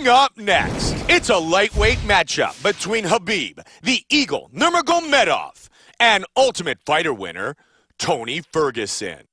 Coming up next, it's a lightweight matchup between Khabib, the Eagle Nurmagomedov, and Ultimate Fighter winner, Tony Ferguson.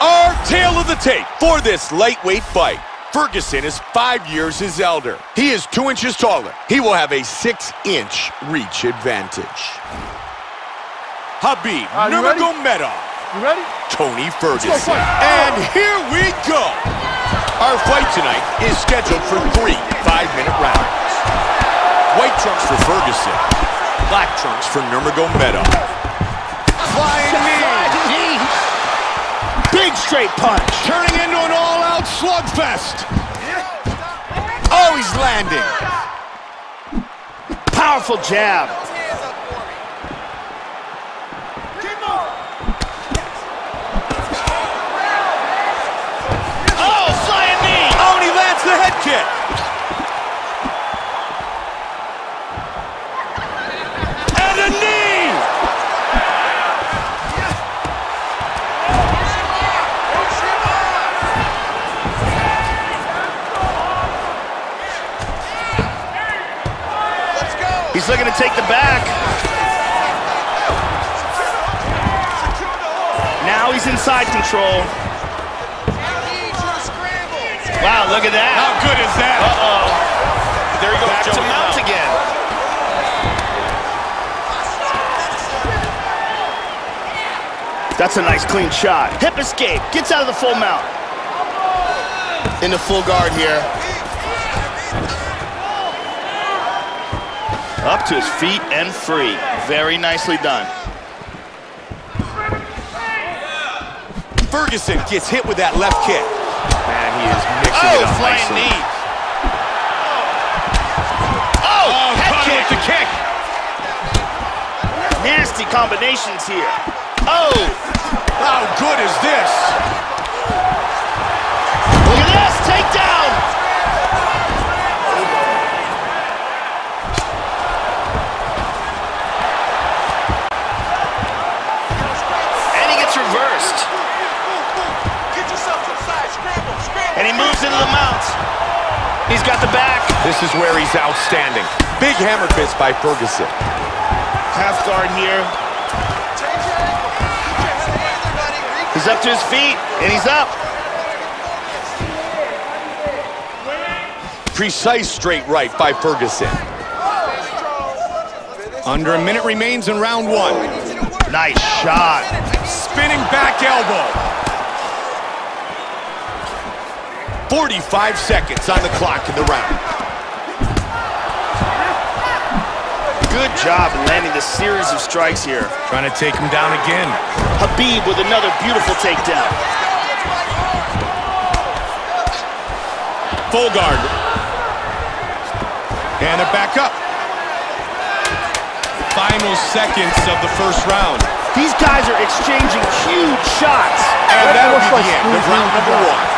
Our tale of the tape for this lightweight fight. Ferguson is five years his elder. He is two inches taller. He will have a six-inch reach advantage. Khabib Are you ready? Nurmagomedov, You ready? Tony Ferguson. And here we go. Our fight tonight is scheduled for three five-minute rounds. White trunks for Ferguson. Black trunks for Nurmagomedov. Flying knee. Big straight punch. Turning into an all-out slugfest. Oh, he's landing. Powerful jab. He's looking to take the back. Now he's inside control. Wow, look at that. How good is that? Uh-oh. There he goes, Back to mount Mount. again. That's a nice clean shot. Hip escape. Gets out of the full mount. In the full guard here. Up to his feet and free. Very nicely done. Ferguson gets hit with that left kick. Man, he is mixing Oh, it up flying nicely. knee. Oh, oh, oh head kick. with the kick. Nasty combinations here. Oh, How good is this? This is where he's outstanding. Big hammer fist by Ferguson. Half guard here. He's up to his feet, and he's up. Precise straight right by Ferguson. Under a minute remains in round one. Nice shot. Spinning back elbow. 45 seconds on the clock in the round. Job in landing the series of strikes here. Trying to take him down again. Khabib with another beautiful takedown. Full guard. And they're back up. Final seconds of the first round. These guys are exchanging huge shots. And That that'll looks be like the end of round number one.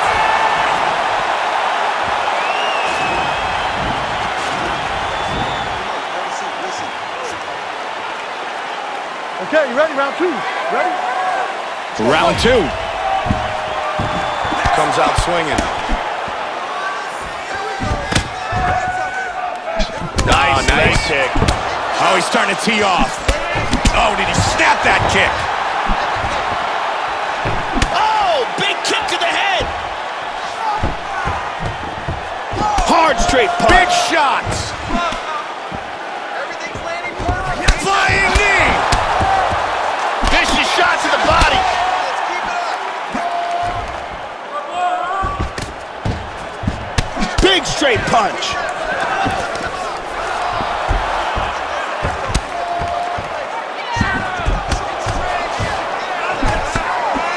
Okay, you ready? Round two. Ready? Round two. Comes out swinging. Nice, Oh, nice. leg kick. Oh, he's starting to tee off. Oh, did he snap that kick? Oh, big kick to the head. Hard straight punch. Big shots. Straight punch.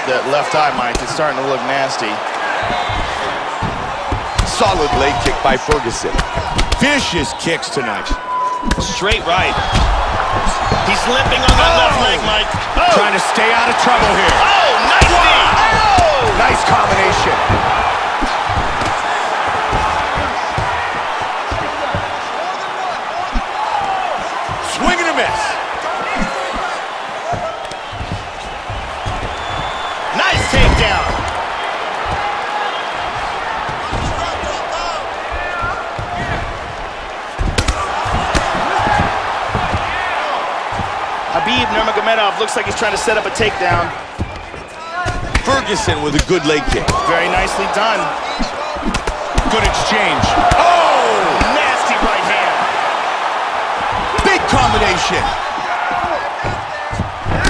That left eye, Mike, is starting to look nasty. Solid leg kick by Ferguson. Vicious kicks tonight. Straight right. He's limping on that left Oh! leg, Mike. Oh, Trying to stay out of trouble here. oh nice knee. Oh! Nice combination. Khabib Nurmagomedov looks like he's trying to set up a takedown. Ferguson with a good leg kick. Very nicely done. Good exchange. Oh! Nasty right hand. Big combination.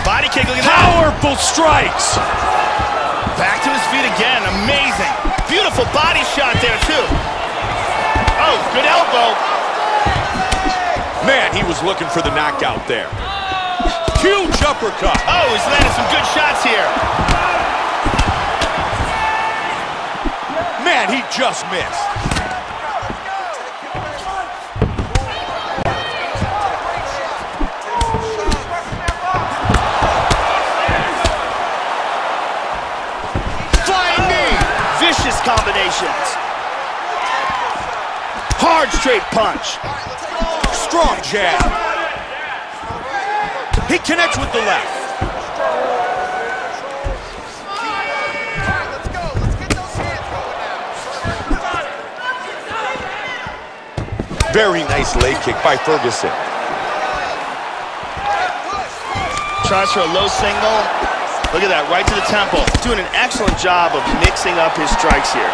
Body kick, at that. Powerful strikes. Back to his feet again, amazing. Beautiful body shot there, too. Oh, good elbow. Man, he was looking for the knockout there. Huge uppercut. Oh, he's landing some good shots here. Man, he just missed. Flying knee. Vicious combinations. Hard straight punch. Strong jab. He connects with the left. Very nice leg kick by Ferguson. Tries for a low single. Look at that, right to the temple. Doing an excellent job of mixing up his strikes here.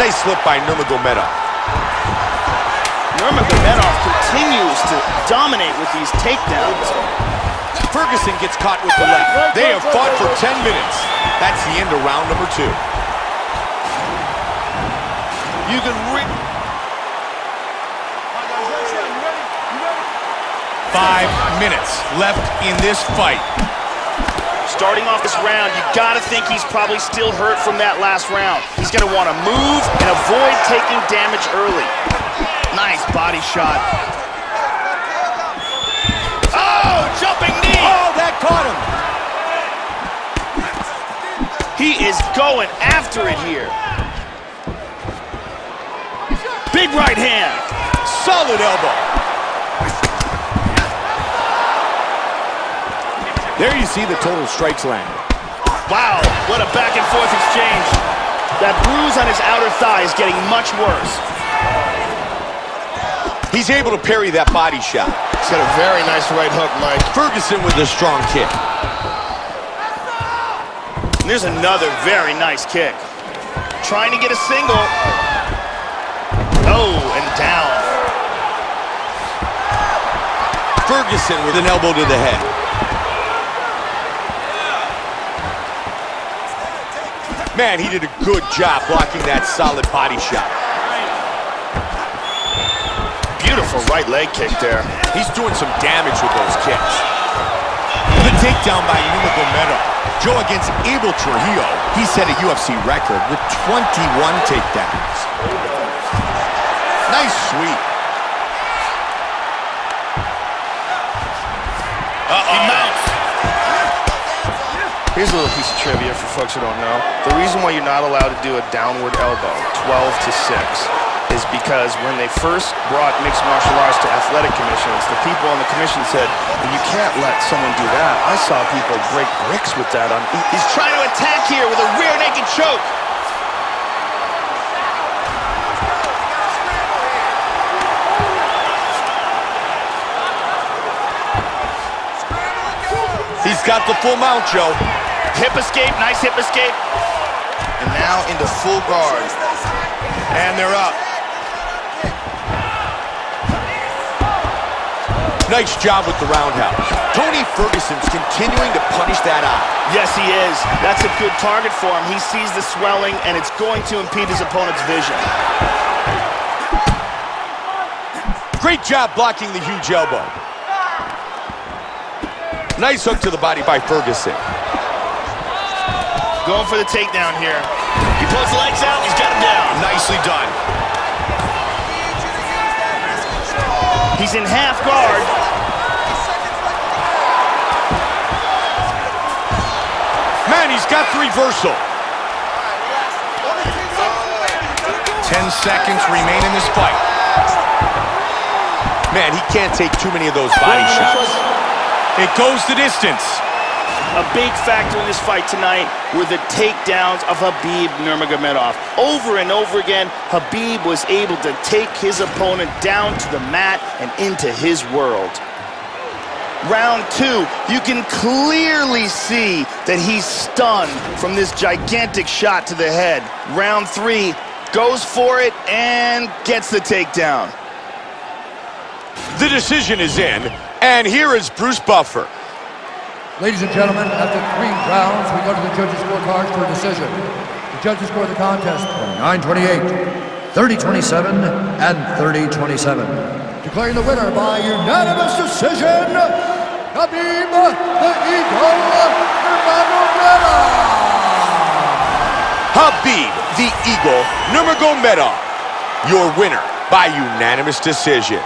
Nice slip by Nurmagomedov. Nurmagomedov continues to dominate with these takedowns. Ferguson gets caught with the left. They have fought for 10 minutes. That's the end of round number two. You can Five minutes left in this fight. Starting off this round, you gotta think he's probably still hurt from that last round. He's gonna wanna move and avoid taking damage early. Nice body shot. Oh, jumping knee! Oh, that caught him. He is going after it here. Big right hand. Solid elbow. There you see the total strikes landed. Wow, what a back and forth exchange. That bruise on his outer thigh is getting much worse. He's able to parry that body shot. He's got a very nice right hook, Mike. Ferguson with a strong kick. And there's another very nice kick. Trying to get a single. Oh, and down. Ferguson with an elbow to the head. Man, he did a good job blocking that solid body shot. Beautiful right leg kick there. He's doing some damage with those kicks. The takedown by Nurmagomedov. Joe against Abel Trujillo. He set a UFC record with 21 takedowns. Nice sweep. He mounts. Here's a little piece of trivia for folks who don't know. The reason why you're not allowed to do a downward elbow, 12 to 6, is because when they first brought mixed martial arts to athletic commissions, the people on the commission said, well, you can't let someone do that. I saw people break bricks with that on... He's trying to attack here with a rear naked choke. He's got the full mount, Joe. Hip escape, nice hip escape. And now into full guard. And they're up. Nice job with the roundhouse. Tony Ferguson's continuing to punish that eye. Yes, he is. That's a good target for him. He sees the swelling, and it's going to impede his opponent's vision. Great job blocking the huge elbow. Nice hook to the body by Ferguson. Going for the takedown here. He pulls the legs out, he's got him down. Nicely done. He's in half guard. Man, he's got the reversal. Ten seconds remain in this fight. Man, he can't take too many of those body shots. It goes the distance. A big factor in this fight tonight were the takedowns of Khabib Nurmagomedov. Over and over again, Khabib was able to take his opponent down to the mat and into his world. round two. You can clearly see that he's stunned from this gigantic shot to the head. Round three, goes for it and gets the takedown. The decision is in, and here is Bruce Buffer. Ladies and gentlemen, after three rounds, we go to the judges' scorecards for a decision. The judges score the contest 29-28, 30-27, and 30-27. Declaring the winner by unanimous decision, Khabib the Eagle Nurmagomedov. Khabib, the Eagle Nurmagomedov, your winner by unanimous decision.